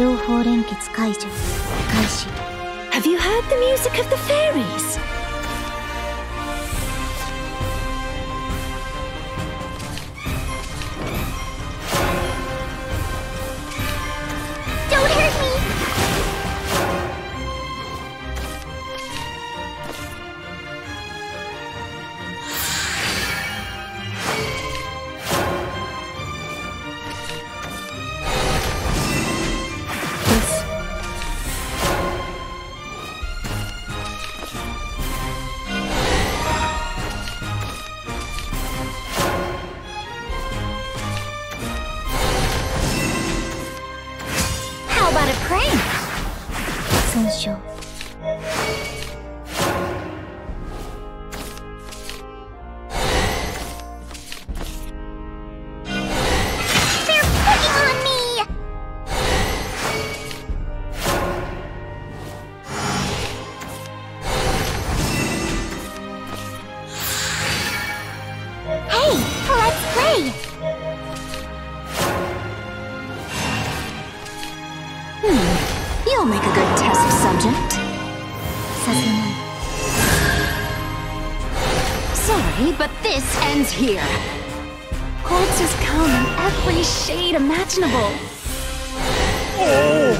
情報連結解除開始 Have you heard the music of the fairies? Here. Corpses come in every shade imaginable. Oh!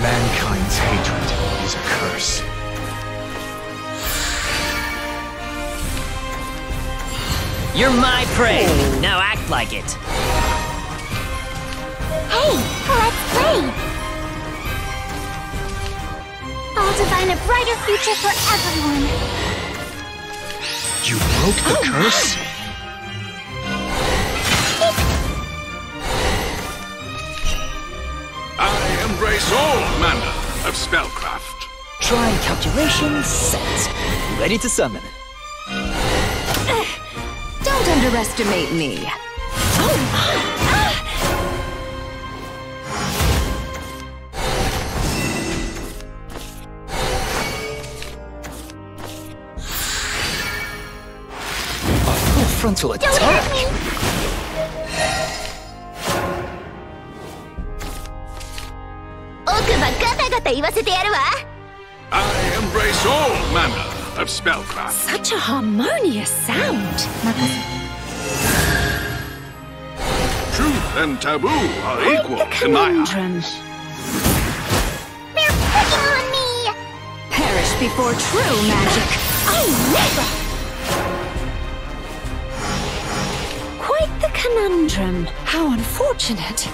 Mankind's hatred is a curse. You're my prey. Now act like it. Hey, let's play! I'll design a brighter future for everyone. You broke the oh, curse? I embrace all manner of spellcraft. Try calculation set. Ready to summon. Don't underestimate me. A frontal attack? I embrace all manner of spellcraft. Such a harmonious sound. Truth and taboo are I equal in my eyes. They're picking on me! Perish before true magic. I never! conundrum. How unfortunate.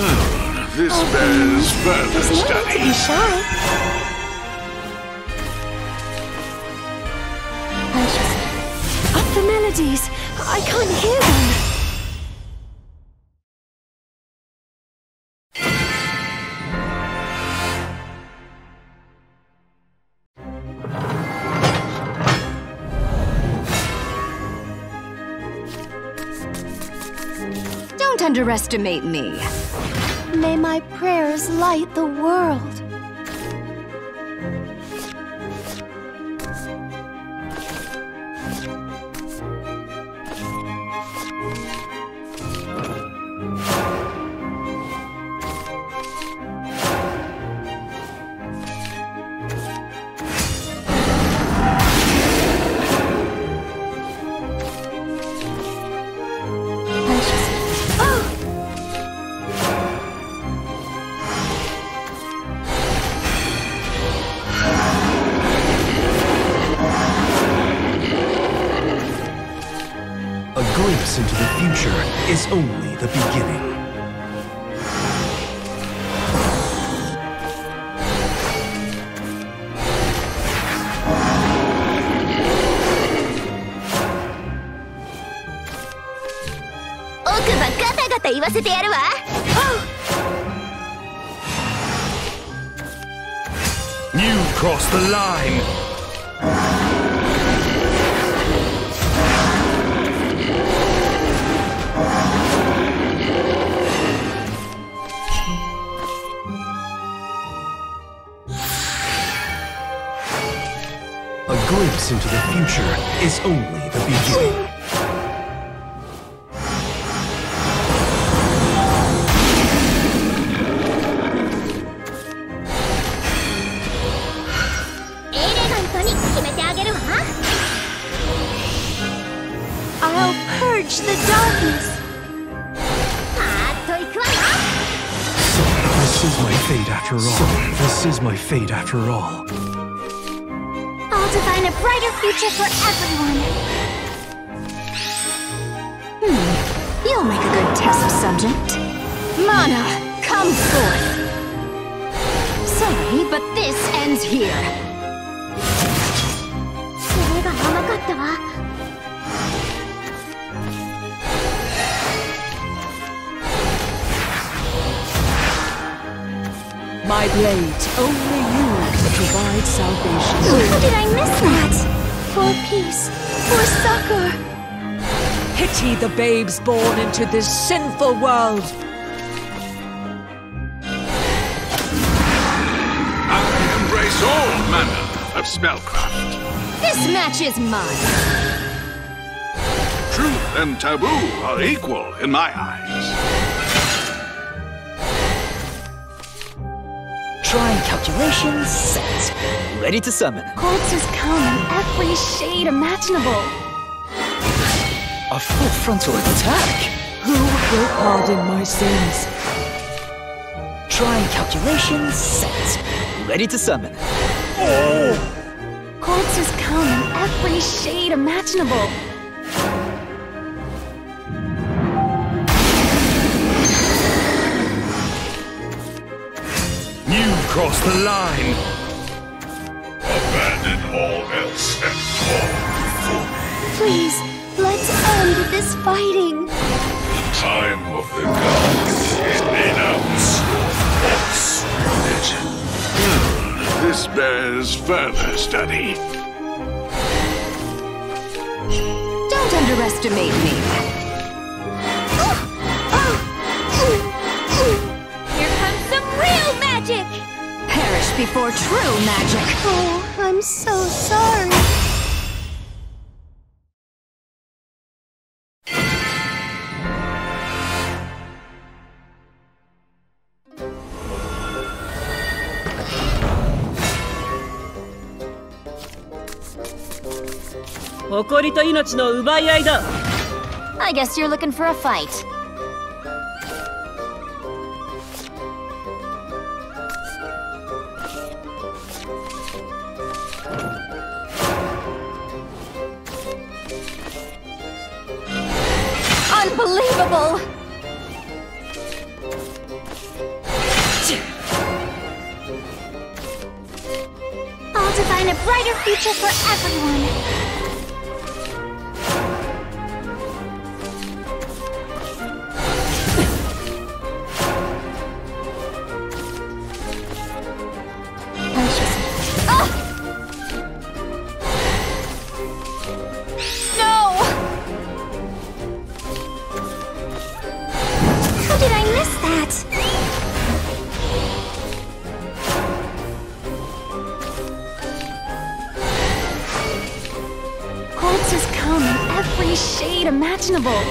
Oh, this oh, bears further there's study. No be shy. Up the melodies. I can't hear them. Don't underestimate me. May my prayers light the world. Glimpse into the future is only the beginning. You crossed the line! Glimpse into the future is only the beginning. I'll purge the darkness. So, this is my fate after all. So, this is my fate after all will find a brighter future for everyone. Hmm. You'll make a good test subject. Mana, come forth. Sorry, but this ends here. My blade, only you can provide salvation. How did I miss that? For peace, for succor. Pity the babes born into this sinful world. I embrace all manner of spellcraft. This match is mine. Truth and taboo are equal in my eyes. Trying calculations set. Ready to summon. Quartz come in every shade imaginable. A full frontal attack. Who will pardon my sins? Trying calculations set. Ready to summon. Oh, quartz come in every shade imaginable. Crossed the line. Abandon all else and fall Please, let's end this fighting. The Time of the gods. Denounce false religion. Hmm, This bears further study. Don't underestimate me. Before true magic. Oh, I'm so sorry. I guess you're looking for a fight. I'll a brighter future for everyone. Come in every shade imaginable.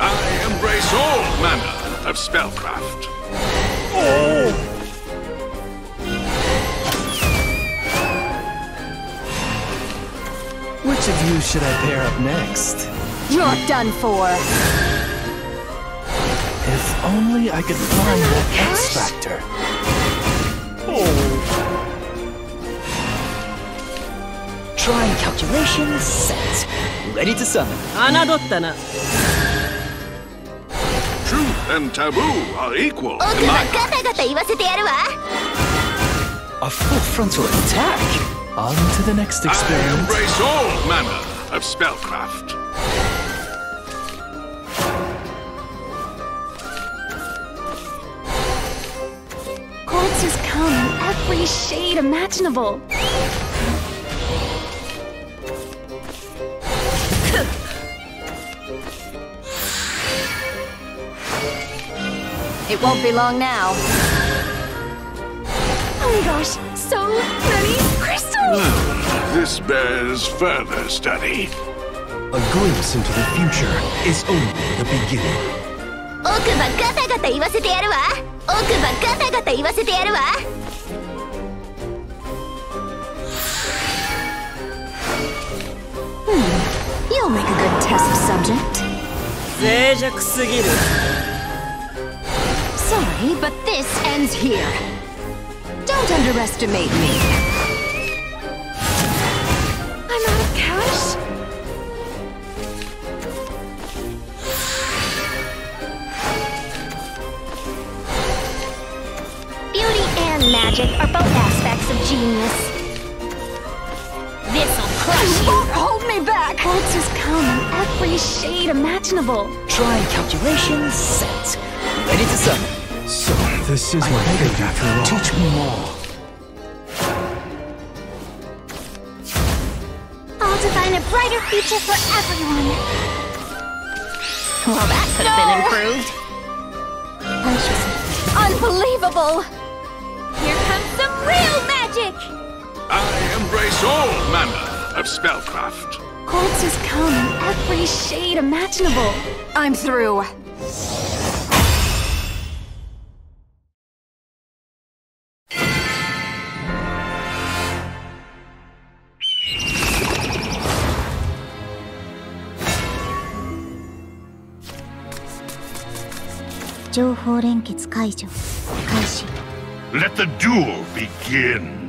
I embrace all manner of spellcraft. Oh! Which of you should I pair up next? You're done for. If only I could find that X gosh. Factor. Oh. baseline calculation set. Ready to summon. Anadottana. Truth and taboo are equal. A full frontal attack? On to the next experiment. I embrace all manner of spellcraft. Corpses come in every shade imaginable. It won't be long now. Oh my gosh, so many crystals! This bears further study. A glimpse into the future is only the beginning. 奥歯ガタガタ言わせてやるわ奥歯ガタガタ言わせてやるわ You'll make a good test subject. 脆弱すぎる Sorry, but this ends here. Don't underestimate me. I'm out of cash? Beauty and magic are both aspects of genius. This'll crush you. Won't hold me back! Quartz come in every shade imaginable. Try calculations set Ready to summon So, this is my fate after all. Teach me more I'll find a brighter future for everyone. Well, that could have been improved. Unbelievable! Here comes some real magic! I embrace all manner of spellcraft. Quartz has come in every shade imaginable. I'm through. 情報連結解除開始 Let the duel begin.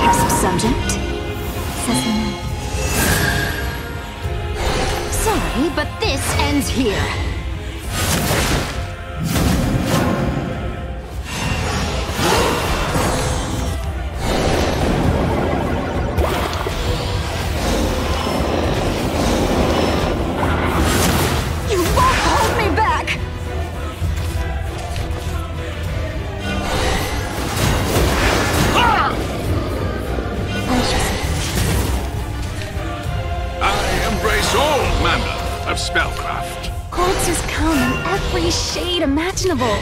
Test subject? Sorry, but this ends here. Spellcraft. Quartz has come in every shade imaginable.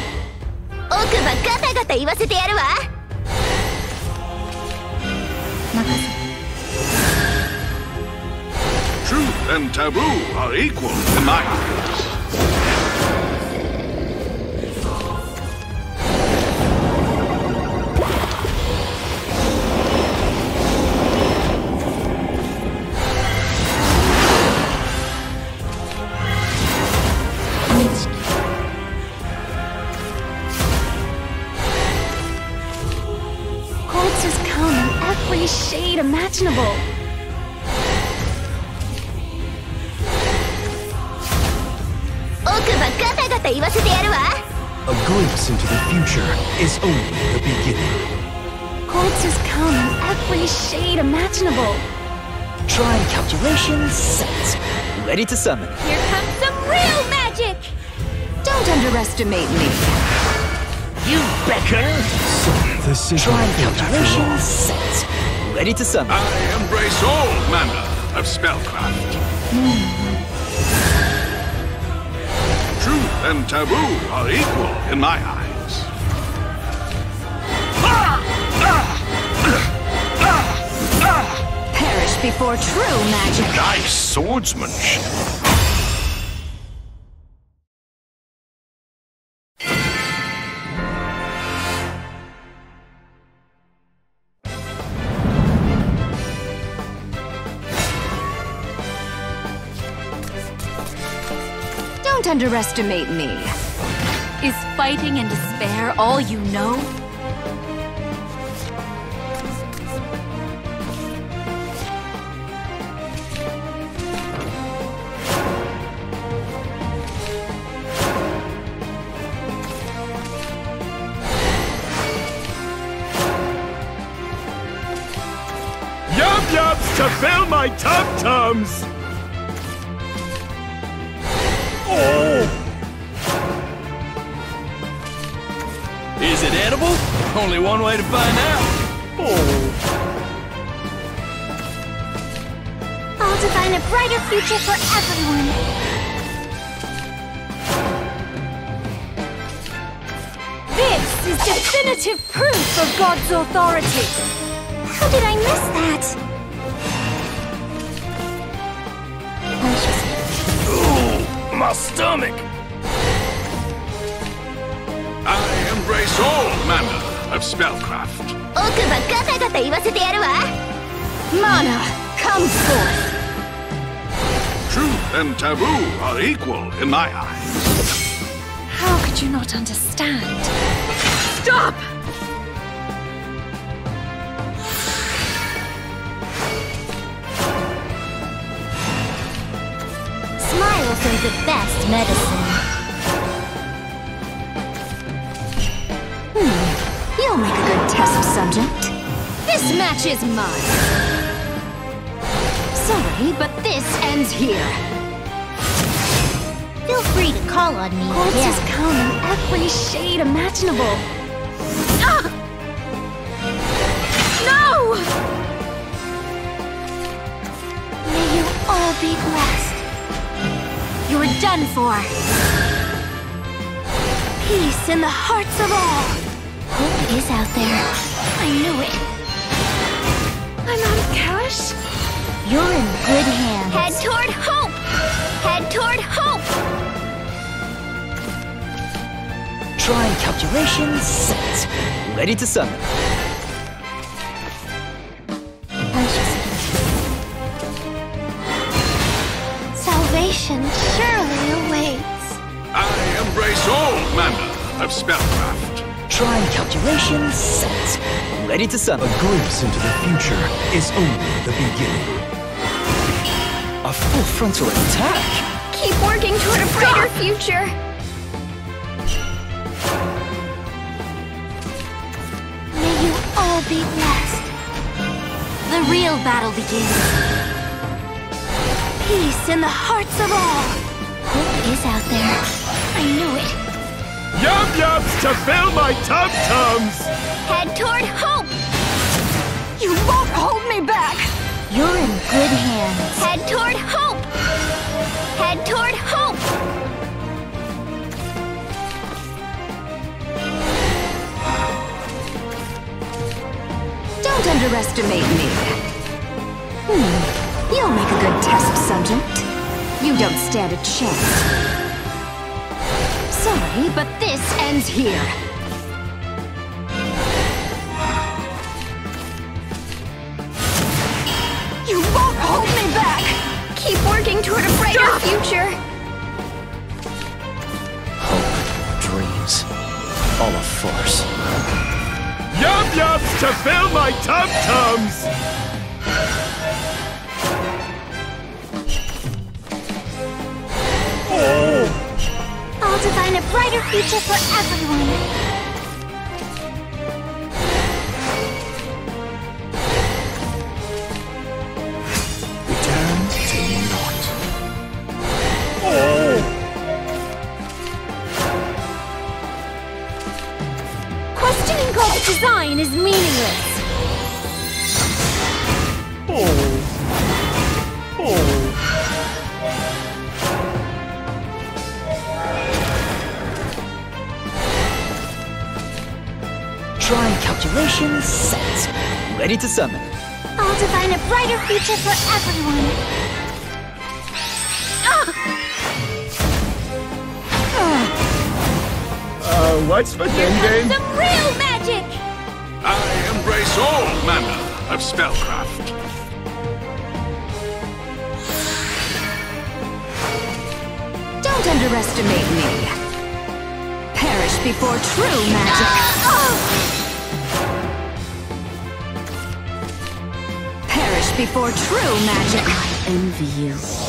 奥歯ガタガタ言わせてやるわ任せ Truth and taboo are equal in my eyes. aid imaginable. A glimpse into the future is only the beginning. Corpses come in every shade imaginable. Try calculation set. Ready to summon. Here comes some real magic! Don't underestimate me. You beckon? So, the Try calculation set. Ready to summon I embrace all manner of spellcraft. Truth and taboo are equal in my eyes. Perish before true magic. Nice swordsmanship. Underestimate me. Is fighting and despair all you know? Yup yups to fill my tum Only one way to find out. Oh! I'll define a brighter future for everyone. This is definitive proof of God's authority. How did I miss that? Ooh, my stomach. I embrace all manner of spellcraft. 奥歯ガタガタ言わせてやるわ Mana, come forth. Truth and taboo are equal in my eyes. How could you not understand? Stop! Smiles are the best medicine. Hmm, You'll make a good test subject. This match is mine. Sorry, but this ends here. Feel free to call on me Corpses again. come in every shade imaginable. Ah! No! May you all be blessed. You're done for. Peace in the hearts of all. Hope is out there. I knew it. I'm out of cash. You're in good hands. Head toward hope. Head toward hope. Trying calculations set. Ready to summon. Salvation surely awaits. I embrace all manner of spellcraft. Trying calculations set. Ready to A glimpse into the future is only the beginning. A full frontal attack. Keep working toward a brighter future. May you all be blessed. The real battle begins. Peace in the hearts of all. Hope is out there. I knew it. Yup yups to fill my tum tums! Head toward hope. You won't hold me back. You're in good hands. Head toward hope. Head toward hope. Don't underestimate me. Hmm. You'll make a good test subject. You don't stand a chance. Sorry, but this ends here. You won't hold me back! Keep working toward a brighter future! Hope, dreams, all a force. Yup yups to fill my tum define a brighter future for everyone. Ready to summon. I'll define a brighter future for everyone. Ah! Uh, what's for Ding Some real magic! I embrace all manner of spellcraft. Don't underestimate me. Perish before true magic. Perish before true magic. I envy you.